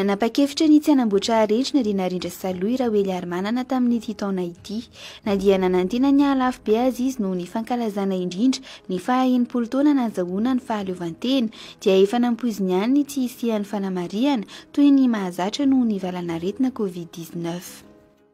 Nanapa-kevitra ny tsy hanamboatra aretina dia narindra salohy Raoely Arimanana tamin'ity taona ity. Na dia nanantena ny hahalafo be azy izy noho ny fankalazana indrindra ny faha enimpolo taona nazahoana ny fahaleovantena dia efa nampoiziny ihany ny tsy hisian'ny fanamarihana toy ny mahazatra noho ny valanaretina Covid 19.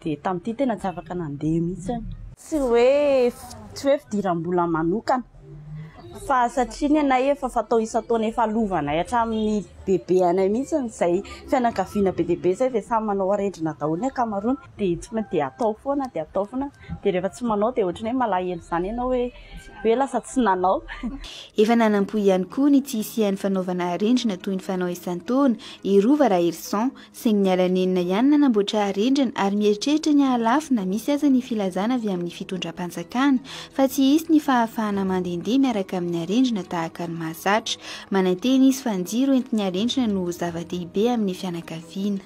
Dia tamin'ity tena tsy afaka nandeha mihitsy aho. Tsy hoe tsy hoe fidiram-bola manokana fa satria ny anay efa fatao isan-taona efa halovanay hatramin'ny bebe anay mihitsy izay fianakaviana be dia be izay dia samy manao harendrina daholo ny ankamaroany dia tsy maintsy dia atao foana dia atao foana dia rehefa tsy manao dia ohatran'ny hoe malahelo izany ianao hoe hoe lasa tsy nanao. Efa nanampo ihany koa ny tsy hisian'ny fanaovana harendrina toy ny fanao isan-taona i Rova Rahirison Saingy niala nenina ihany nanamboatra arendrina ary mieritreritra ny hahalafo na misy aza ny filazana avy amin'ny fitondram-panjakana fa tsy hisy ny fahafahana mandehandeha miaraka amin'ny arendrina tahaka ny mahazatra. Manantena izy fa ny jiro entin'ny arendrina no ho zava-dehibe amin'ny fianakaviana.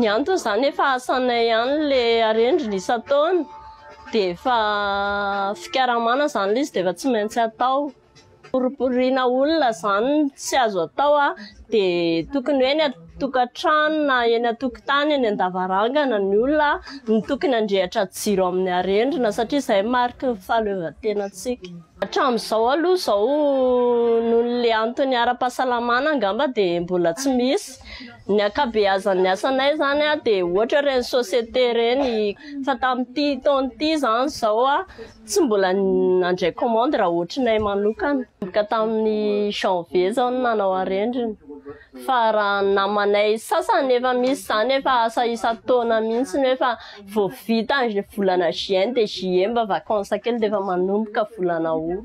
Ny antony izany efa asanay ihany ilay arendrina isan-taona dia efa fikaramana izany ilay izy dia efa tsy maintsy atao. Poriporiana olona izany tsy azo atao a, dia tokony hoe ny an-tokantrano na eny an-tokotany eny an-davarangana ny olona no tokony handrehitra jiro amin'ny arendrina satria izay no mariky ny fahaleovantenantsika. Hatramin'izao aloha izao noho ilay antony ara-pahasalamana angamba dia mbola tsy misy. Ny ankabeazan'ny asanay izany dia ohatra hoe ireny société ireny fa tamin'ity taona ity izany izao a, Tsy mbola nandray commande raha ohatrinay manokana. Manomboka tamin'ny janvier zao no nanao arendrina. Fa raha ny namanay sasany efa misy izany efa asa isan-taona mihitsy no efa vao vita ny volana juin dia juillet mba vacances kely dia efa manomboka volana aout.